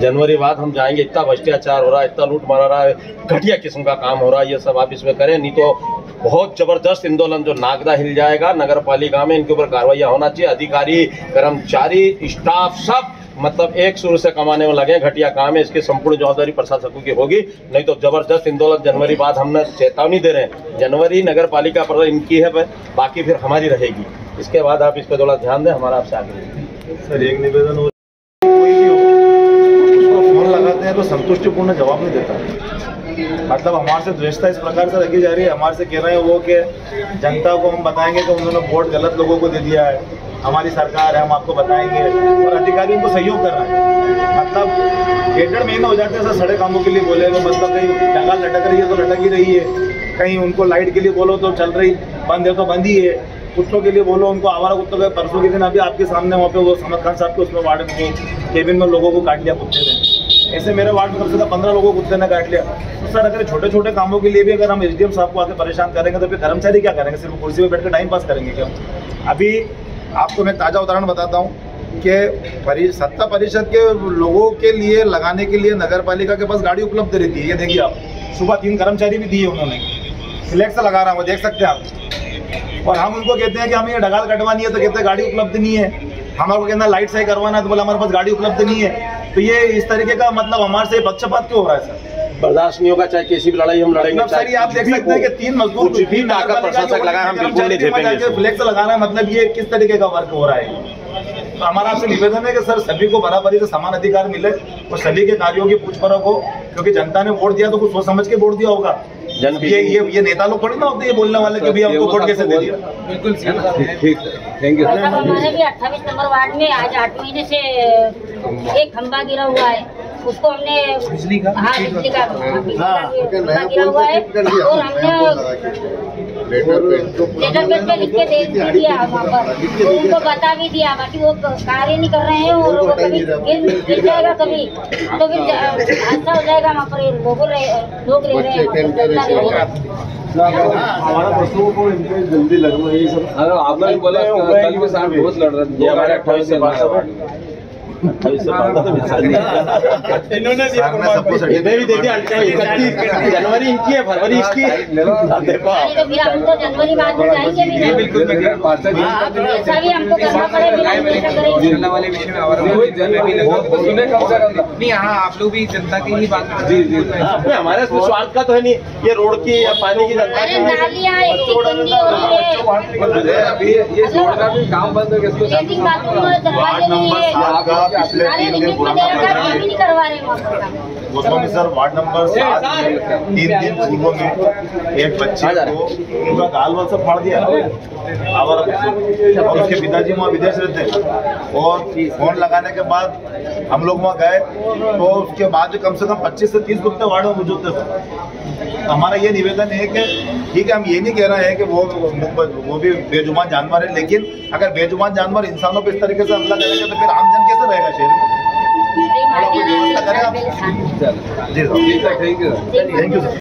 जनवरी बाद हम जाएँगे, इतना भ्रष्टाचार हो रहा है, इतना लूट मारा रहा है, घटिया किस्म का काम हो रहा है, ये सब आप इसमें करें, नहीं तो बहुत ज़बरदस्त आंदोलन जो नागदा हिल जाएगा नगर पालिका में इनके ऊपर कार्रवाई होना चाहिए, अधिकारी, कर्मचारी, स्टाफ सब मतलब एक सुर से कमाने में लगे, घटिया काम है, इसकी संपूर्ण जवाबदारी प्रशासकों की होगी, नहीं तो ज़बरदस्त आंदोलन जनवरी बाद हमने चेतावनी दे रहे हैं। जनवरी नगर पालिका पर इनकी है बाकी फिर हमारी रहेगी। इसके बाद आप इस पर थोड़ा ध्यान दें, हमारा आपसे आगे सर, एक निवेदन हो कोई भी हो उसको फ़ोन लगाते हैं तो संतुष्टिपूर्ण जवाब नहीं देता। मतलब हमारे से द्वेषता इस प्रकार से रखी जा रही है, हमारे से कह रहे हैं वो कि जनता को हम बताएँगे कि उन्होंने वोट गलत लोगों को दे दिया है, हमारी सरकार है, हम आपको बताएँगे, और अधिकारी उनको सहयोग कर रहे हैं। मतलब डेढ़ डेढ़ महीने हो जाते हैं सर सड़क कामों के लिए बोले तो मतलब कहीं डगा लटक रही है तो लटक ही रही है, कहीं उनको लाइट के लिए बोलो तो चल रही, बंद है तो बंद ही है, कुत्तों के लिए बोलो, उनको आवारा कुत्तों के, परसों के दिन अभी आपके सामने वहाँ पे वो समद खान साहब के उसमें वार्ड में, केबिन में लोगों को काट लिया कुत्ते ने। ऐसे मेरे वार्ड में कम से कम पंद्रह लोगों को कुत्ते ने काट लिया। तो सर, अगर छोटे छोटे कामों के लिए भी अगर हम एस साहब को आकर परेशान करेंगे तो फिर कर्मचारी क्या करेंगे? सिर्फ़ कुर्सी पर बैठ कर टाइम पास करेंगे क्या? अभी आपको मैं ताज़ा उदाहरण बताता हूँ कि सत्ता परिषद के लोगों के लिए लगाने के लिए नगर पालिका के पास गाड़ी उपलब्ध रहती है। ये देखिए आप, सुबह तीन कर्मचारी भी दिए उन्होंने। फ्लैक्स लगा रहा हूँ, देख सकते हैं आप। और हम उनको कहते हैं कि हमें ये डगाल कटवानी है तो कहते हैं गाड़ी उपलब्ध नहीं है। हमारे को कहना लाइट सही करवाना है तो बोला हमारे पास गाड़ी उपलब्ध नहीं है। तो ये इस तरीके का मतलब हमारे से पक्षपात क्यों हो रहा है सर? बर्दाश्त नहीं होगा चाहे किसी भी लड़ाई हम लड़ेंगे मतलब सर ये आप देख सकते हैं कि तीन मजदूर कुछ भी ताकत प्रशासक लगाए हम बिल्कुल नहीं झेपेंगे फ्लेक्स लगाना है मतलब ये किस तरीके का वर्क हो रहा है? तो हमारा आपसे निवेदन है कि सर सभी को बराबरी से समान अधिकार मिले और सभी के कार्यों की पूछ परख हो क्योंकि जनता ने वोट दिया तो कुछ सोच समझ के वोट दिया होगा। जन ये ये ये नेता लोग थोड़ी ना होते ये बोलने वाले कि भैया हमको वोट कैसे दे दिया? बिल्कुल ठीक थैंक यू भी अट्ठाईस नंबर वार्ड में आज आठ महीने से एक खंभा गिरा हुआ है। उसको हमने बिजली का? हाँ बिजली का हाँ, बिजली का हाँ, नया गिरा हुआ है और हमने लेटर लेटर पेड पे लिख के दे दे दिया वहाँ पर उनको बता भी दिया बाकी वो कार्य नहीं कर रहे हैं और वो कभी गिर गिर जाएगा कभी। तो फिर हादसा हो जाएगा वहाँ पर लोगों रहे लोग रह रहे हैं रह रही है। हमारा बच्चों को इनके जल्दी लगना यही सब अरे आपने बोला कल के साथ बहुत लड़ रहे थे ये हमारे अट्ठाईस से बारह अट्ठाईस से बारह। इन्होंने सबको भी दे दिया जनवरी इनकी है फरवरी इसकी। देखो तो हम तो जनवरी बाद में जाएँगे भी बिल्कुल ऐसा भी हमको करना नहीं हाँ आप लोग भी जनता की ही बात जी जी। हाँ, हमारे स्वार्थ का तो है नहीं। ये रोड की या पानी की जनता अभी ये भी काम बंद है पिछले तीन दिन पुराना काम। गोस्वामी सर वार्ड नंबर सात में तीन दिन पूर्व में एक बच्चे को उनका गाल वाल सब फाड़ दिया। और और उसके पिताजी वहाँ विदेश रहते हैं। और फ़ोन लगाने के बाद हम लोग वहाँ गए तो उसके बाद कम से कम 25 से 30 कुत्ते वार्ड में मौजूद थे। तो हमारा ये निवेदन है कि ठीक है हम ये नहीं कह रहे हैं कि वो वो भी बेजुबान जानवर है लेकिन अगर बेजुबान जानवर इंसानों पर इस तरीके से हमला करेंगे तो फिर आमजन कैसे रहेगा शहर में? थोड़ा कोई व्यवस्था करें आप। जी सर। Thank you sir